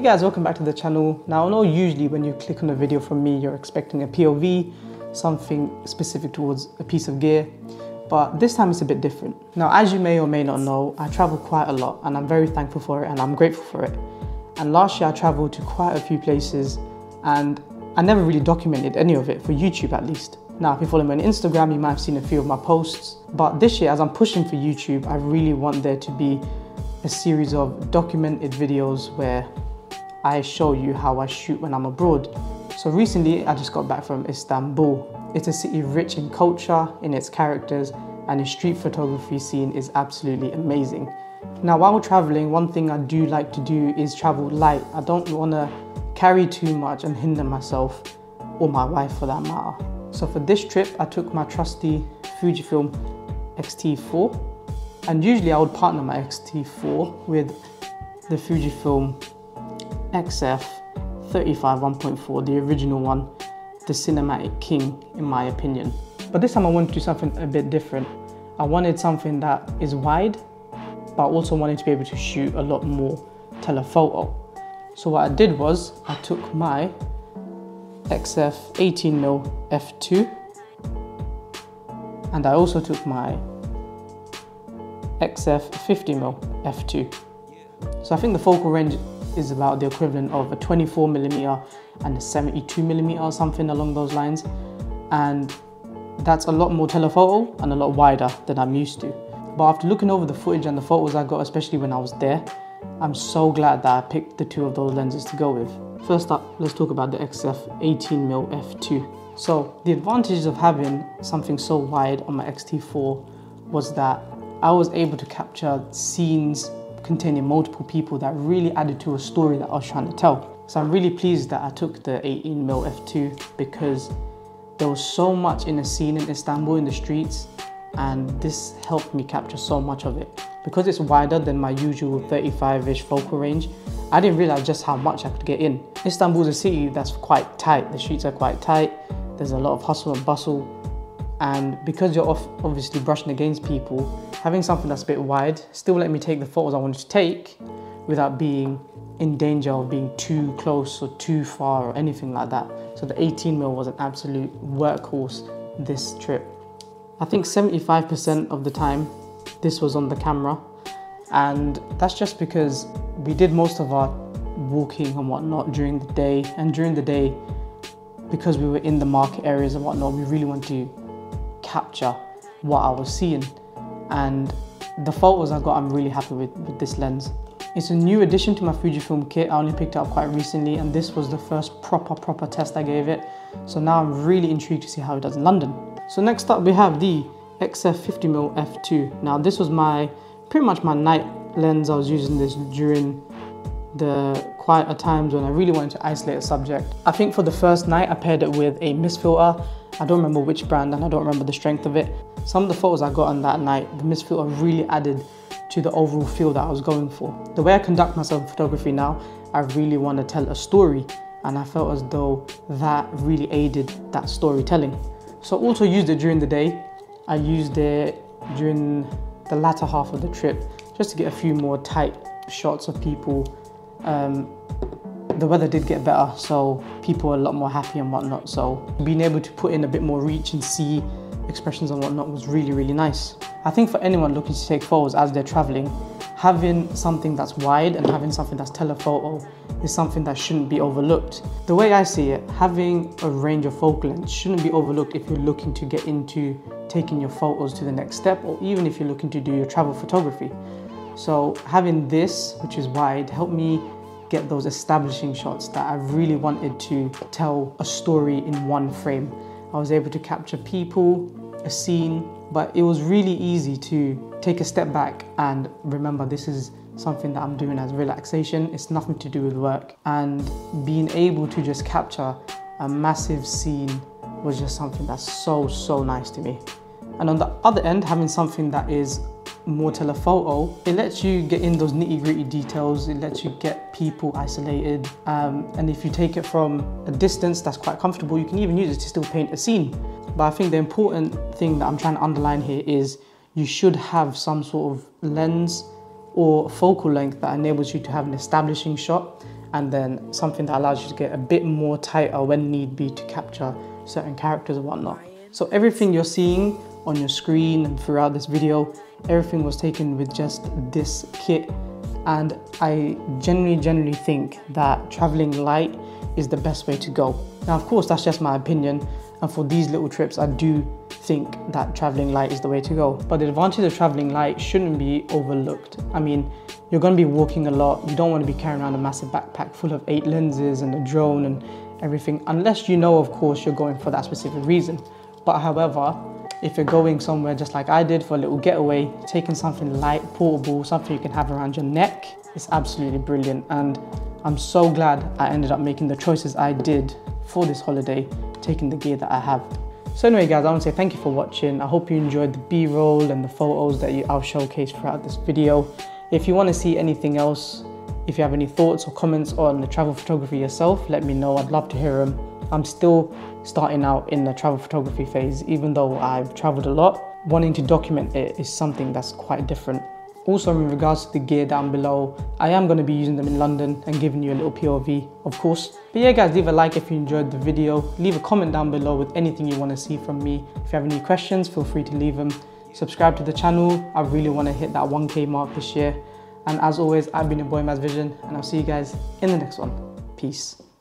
Hey guys, welcome back to the channel. Now I know usually when you click on a video from me, you're expecting a POV, something specific towards a piece of gear, but this time it's a bit different. Now, as you may or may not know, I travel quite a lot and I'm very thankful for it and I'm grateful for it. And last year I traveled to quite a few places and I never really documented any of it, for YouTube at least. Now, if you follow me on Instagram, you might have seen a few of my posts. But this year, as I'm pushing for YouTube, I really want there to be a series of documented videos where I show you how I shoot when I'm abroad. So recently, I just got back from Istanbul. It's a city rich in culture, in its characters, and the street photography scene is absolutely amazing. Now, while traveling, one thing I do like to do is travel light. I don't want to carry too much and hinder myself or my wife for that matter. So for this trip, I took my trusty Fujifilm X-T4 and usually I would partner my X-T4 with the Fujifilm XF 35 1.4, the original one, the cinematic king in my opinion. But this time I wanted to do something a bit different. I wanted something that is wide, but also wanted to be able to shoot a lot more telephoto. So what I did was I took my XF 18mm f2 and I also took my XF 50mm f2. So I think the focal range is about the equivalent of a 24 millimeter and a 72 millimeter something along those lines. And that's a lot more telephoto and a lot wider than I'm used to. But after looking over the footage and the photos I got, especially when I was there, I'm so glad that I picked the two of those lenses to go with. First up, let's talk about the XF 18mm f2. So the advantages of having something so wide on my X-T4 was that I was able to capture scenes containing multiple people that really added to a story that I was trying to tell. So I'm really pleased that I took the 18mm f2 because there was so much in a scene in Istanbul in the streets and this helped me capture so much of it. Because it's wider than my usual 35-ish focal range, I didn't realize just how much I could get in. Istanbul is a city that's quite tight. The streets are quite tight. There's a lot of hustle and bustle. And because you're obviously brushing against people, having something that's a bit wide still let me take the photos I wanted to take without being in danger of being too close or too far or anything like that. So the 18mm was an absolute workhorse this trip. I think 75% of the time this was on the camera and that's just because we did most of our walking and whatnot during the day and during the day because we were in the market areas and whatnot we really wanted to capture what I was seeing and the photos I got I'm really happy with, with this lens. It's a new addition to my Fujifilm kit I only picked it up quite recently and this was the first proper proper test I gave it so now I'm really intrigued to see how it does in London. So next up we have the XF 50mm f2. Now this was my, pretty much my night lens. I was using this during the quieter times when I really wanted to isolate a subject. I think for the first night I paired it with a mist filter. I don't remember which brand and I don't remember the strength of it. Some of the photos I got on that night, the mist filter really added to the overall feel that I was going for. The way I conduct myself in photography now, I really want to tell a story and I felt as though that really aided that storytelling. So I also used it during the day. I used it during the latter half of the trip just to get a few more tight shots of people. Um, the weather did get better, so people were a lot more happy and whatnot. So being able to put in a bit more reach and see expressions and whatnot was really, really nice. I think for anyone looking to take photos as they're traveling, having something that's wide and having something that's telephoto is something that shouldn't be overlooked. The way I see it, having a range of focal lengths shouldn't be overlooked if you're looking to get into taking your photos to the next step or even if you're looking to do your travel photography. So having this, which is wide, helped me get those establishing shots that I really wanted to tell a story in one frame. I was able to capture people, a scene, but it was really easy to take a step back and remember this is something that I'm doing as relaxation. It's nothing to do with work. And being able to just capture a massive scene was just something that's so, so nice to me. And on the other end, having something that is more telephoto, it lets you get in those nitty gritty details, it lets you get people isolated. Um, and if you take it from a distance that's quite comfortable, you can even use it to still paint a scene. But I think the important thing that I'm trying to underline here is you should have some sort of lens or focal length that enables you to have an establishing shot and then something that allows you to get a bit more tighter when need be to capture certain characters and whatnot. So everything you're seeing on your screen and throughout this video, everything was taken with just this kit. And I genuinely, genuinely think that traveling light is the best way to go. Now, of course, that's just my opinion. And for these little trips, I do think that traveling light is the way to go. But the advantage of traveling light shouldn't be overlooked. I mean, you're going to be walking a lot. You don't want to be carrying around a massive backpack full of eight lenses and a drone and everything, unless you know, of course, you're going for that specific reason. But however, if you're going somewhere just like I did for a little getaway, taking something light, portable, something you can have around your neck, it's absolutely brilliant. And I'm so glad I ended up making the choices I did for this holiday, taking the gear that I have. So anyway guys, I want to say thank you for watching. I hope you enjoyed the B-roll and the photos that I'll showcase throughout this video. If you want to see anything else, if you have any thoughts or comments on the travel photography yourself, let me know. I'd love to hear them. I'm still starting out in the travel photography phase, even though I've traveled a lot. Wanting to document it is something that's quite different. Also in regards to the gear down below, I am going to be using them in London and giving you a little POV, of course. But yeah guys, leave a like if you enjoyed the video. Leave a comment down below with anything you want to see from me. If you have any questions, feel free to leave them. Subscribe to the channel. I really want to hit that 1k mark this year. And as always, I've been your boy Imaad's Vision and I'll see you guys in the next one. Peace.